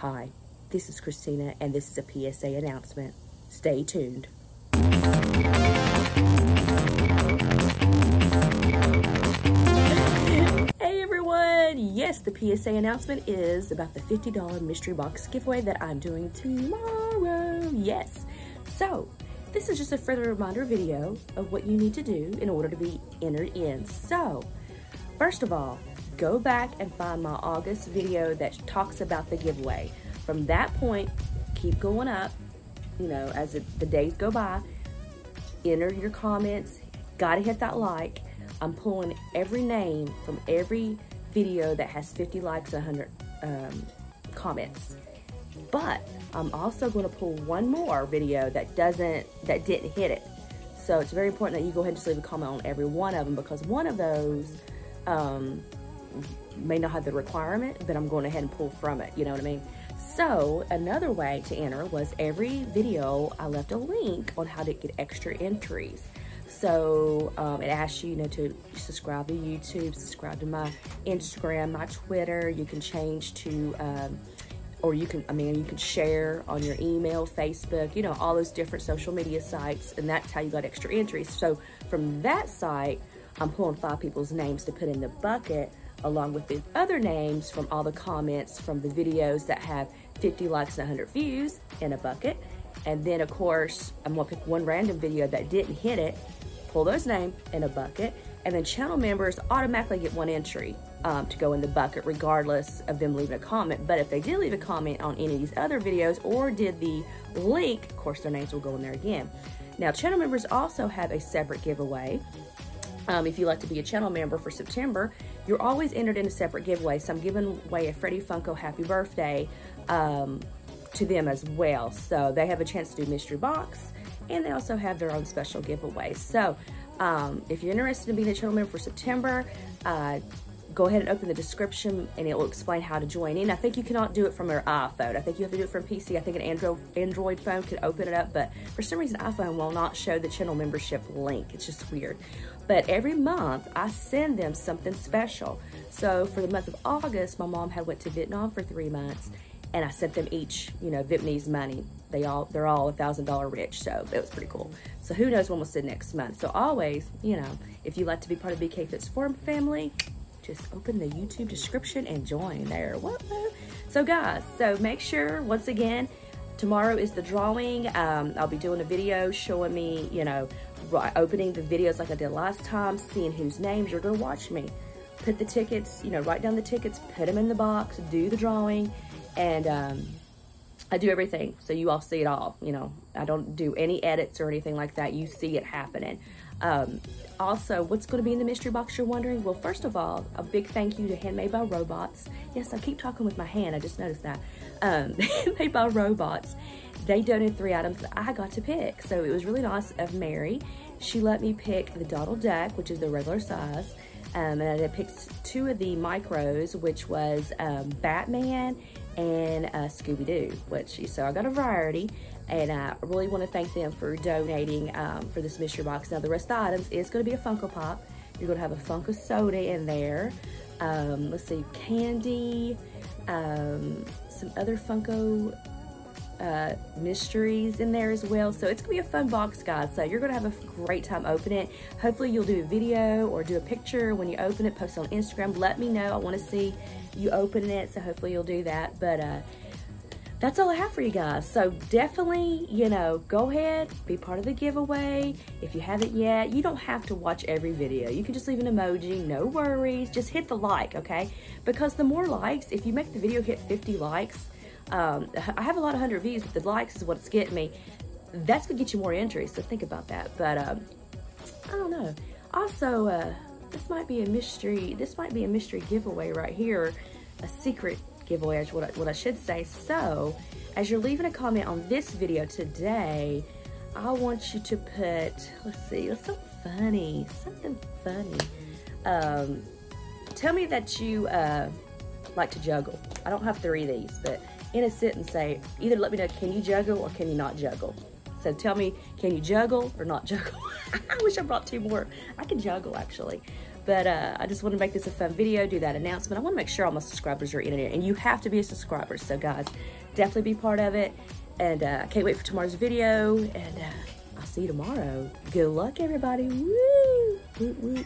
Hi, this is Christina, and this is a PSA announcement. Stay tuned. Hey everyone! Yes, the PSA announcement is about the $50 mystery box giveaway that I'm doing tomorrow. Yes. So, this is just a further reminder video of what you need to do in order to be entered in. So, first of all, go back and find my August video that talks about the giveaway. From that point, keep going up, you know, as the days go by, enter your comments, gotta hit that like. I'm pulling every name from every video that has 50 likes, 100 um, comments. But I'm also to pull one more video that doesn't, that didn't hit it. So it's very important that you go ahead and just leave a comment on every one of them because one of those um, may not have the requirement, but I'm going ahead and pull from it. You know what I mean? So another way to enter was every video I left a link on how to get extra entries. So um, it asks you, you know, to subscribe to YouTube, subscribe to my Instagram, my Twitter. You can change to, um, or you can, I mean, you can share on your email, Facebook, you know, all those different social media sites, and that's how you got extra entries. So from that site, I'm pulling five people's names to put in the bucket along with the other names from all the comments from the videos that have 50 likes and 100 views in a bucket. And then of course, I'm gonna pick one random video that didn't hit it, pull those names in a bucket, and then channel members automatically get one entry um, to go in the bucket regardless of them leaving a comment. But if they did leave a comment on any of these other videos or did the link, of course their names will go in there again. Now channel members also have a separate giveaway um, if you like to be a channel member for September, you're always entered in a separate giveaway. So I'm giving away a Freddie Funko Happy Birthday um, to them as well. So they have a chance to do mystery box and they also have their own special giveaway. So um, if you're interested in being a channel member for September, uh, go ahead and open the description and it will explain how to join in. I think you cannot do it from your iPhone. I think you have to do it from PC. I think an Android Android phone could open it up, but for some reason iPhone will not show the channel membership link. It's just weird. But every month I send them something special. So for the month of August, my mom had went to Vietnam for three months and I sent them each, you know, Vietnamese money. They all, they're all a thousand dollar rich, so it was pretty cool. So who knows when we'll send next month. So always, you know, if you'd like to be part of BK Phipps Forum family, just open the YouTube description and join there. So guys, so make sure, once again, tomorrow is the drawing. Um, I'll be doing a video showing me, you know, opening the videos like I did last time, seeing whose names you're gonna watch me. Put the tickets, you know, write down the tickets, put them in the box, do the drawing, and um, I do everything. So you all see it all, you know. I don't do any edits or anything like that. You see it happening. Um, also, what's going to be in the mystery box, you're wondering? Well, first of all, a big thank you to Handmade by Robots. Yes, I keep talking with my hand. I just noticed that. Um, Handmade by Robots. They donated three items that I got to pick. So it was really nice of Mary. She let me pick the Donald Duck, which is the regular size. Um, and I picked two of the micros, which was um, Batman and uh, Scooby-Doo, which, so I got a variety and I really want to thank them for donating um, for this mystery box. Now the rest of the items is going to be a Funko Pop. You're going to have a Funko Soda in there. Um, let's see, candy, um, some other Funko uh, mysteries in there as well. So it's gonna be a fun box, guys. So you're gonna have a great time opening it. Hopefully you'll do a video or do a picture when you open it, post on Instagram. Let me know. I wanna see you opening it. So hopefully you'll do that. But uh, that's all I have for you guys. So definitely, you know, go ahead, be part of the giveaway. If you haven't yet, you don't have to watch every video. You can just leave an emoji, no worries. Just hit the like, okay? Because the more likes, if you make the video hit 50 likes, um, I have a lot of 100 views, but the likes is what's getting me. That's gonna get you more entries, so think about that. But um, I don't know. Also, uh, this might be a mystery. This might be a mystery giveaway right here, a secret giveaway is what I, what I should say. So, as you're leaving a comment on this video today, I want you to put, let's see, what's so funny, something funny. Um, tell me that you uh, like to juggle. I don't have three of these, but in a sentence say, either let me know, can you juggle or can you not juggle? So tell me, can you juggle or not juggle? I wish I brought two more. I can juggle actually. But uh, I just want to make this a fun video, do that announcement. I want to make sure all my subscribers are in it. And you have to be a subscriber. So guys, definitely be part of it. And uh, I can't wait for tomorrow's video. And uh, I'll see you tomorrow. Good luck, everybody. Woo! Woo, woo.